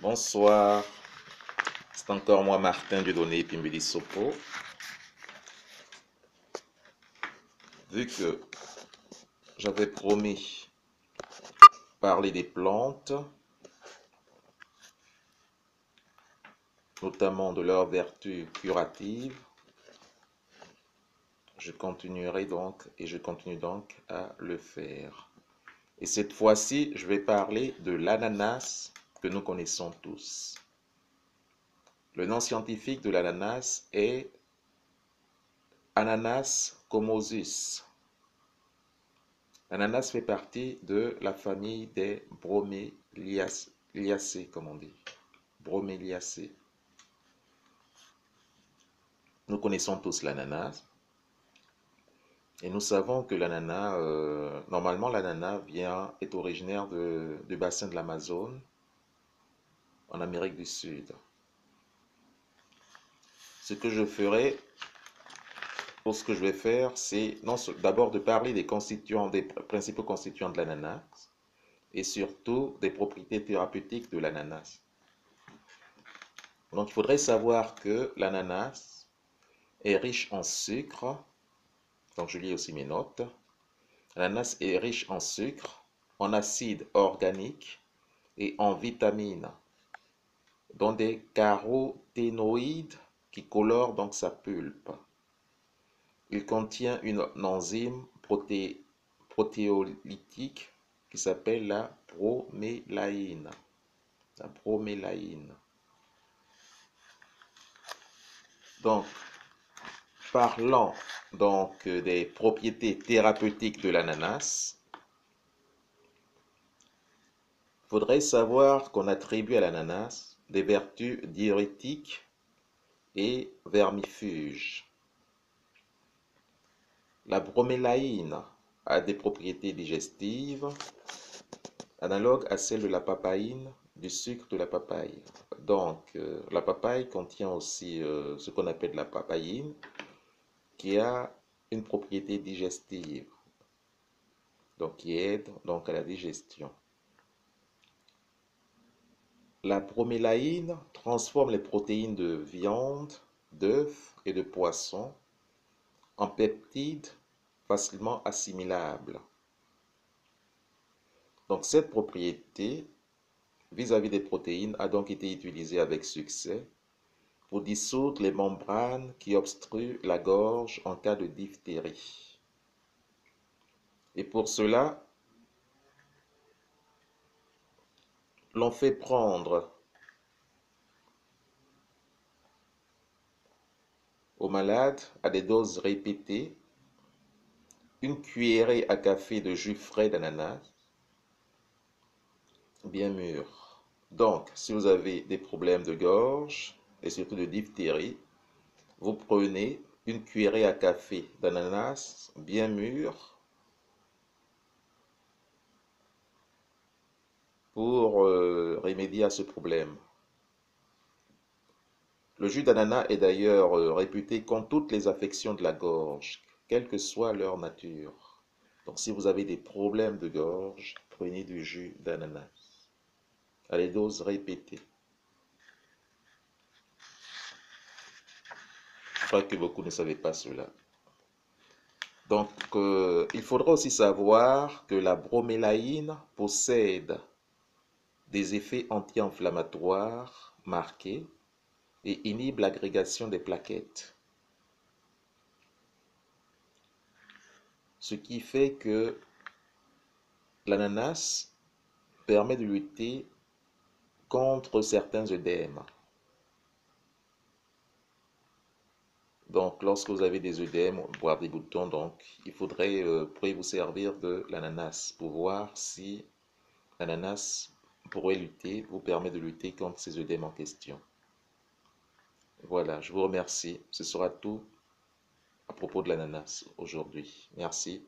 Bonsoir, c'est encore moi Martin Dieudonné Pimbeli Sopo. Vu que j'avais promis parler des plantes, notamment de leurs vertus curatives, je continuerai donc et je continue donc à le faire. Et cette fois-ci, je vais parler de l'ananas que nous connaissons tous. Le nom scientifique de l'ananas est Ananas comosus. L'ananas fait partie de la famille des broméliacées, comme on dit. Broméliacées. Nous connaissons tous l'ananas. Et nous savons que l'ananas, euh, normalement l'ananas vient, est originaire du bassin de l'Amazone en Amérique du Sud. Ce que je ferai, pour ce que je vais faire, c'est d'abord de parler des constituants, des principaux constituants de l'ananas et surtout des propriétés thérapeutiques de l'ananas. Donc il faudrait savoir que l'ananas est riche en sucre, donc je lis aussi mes notes. L'ananas est riche en sucre, en acide organique et en vitamines, dont des caroténoïdes qui colorent donc sa pulpe. Il contient une enzyme protéolytique qui s'appelle la bromélaïne. La bromélaïne. Donc, parlant donc des propriétés thérapeutiques de l'ananas, il faudrait savoir qu'on attribue à l'ananas des vertus diurétiques et vermifuges. La bromélaïne a des propriétés digestives analogues à celles de la papaïne, du sucre de la papaye. Donc, euh, la papaye contient aussi euh, ce qu'on appelle la papaïne, qui a une propriété digestive, donc qui aide donc à la digestion. La bromélaïne transforme les protéines de viande, d'œufs et de poisson en peptides facilement assimilables. Donc cette propriété vis-à-vis des protéines a donc été utilisée avec succès pour dissoudre les membranes qui obstruent la gorge en cas de diphtérie. Et pour cela, l'on fait prendre aux malades à des doses répétées une cuillerée à café de jus frais d'ananas bien mûr. Donc, si vous avez des problèmes de gorge, et surtout de diphtérie, vous prenez une cuillerée à café d'ananas bien mûr pour euh, remédier à ce problème. Le jus d'ananas est d'ailleurs euh, réputé contre toutes les affections de la gorge, quelle que soit leur nature. Donc si vous avez des problèmes de gorge, prenez du jus d'ananas à les doses répétées. que beaucoup ne savaient pas cela. Donc, euh, il faudra aussi savoir que la bromélaïne possède des effets anti-inflammatoires marqués et inhibe l'agrégation des plaquettes. Ce qui fait que l'ananas permet de lutter contre certains œdèmes. Donc, lorsque vous avez des œdèmes, voire des boutons, donc, il faudrait, euh, vous servir de l'ananas pour voir si l'ananas pourrait lutter, vous permet de lutter contre ces œdèmes en question. Voilà, je vous remercie. Ce sera tout à propos de l'ananas aujourd'hui. Merci.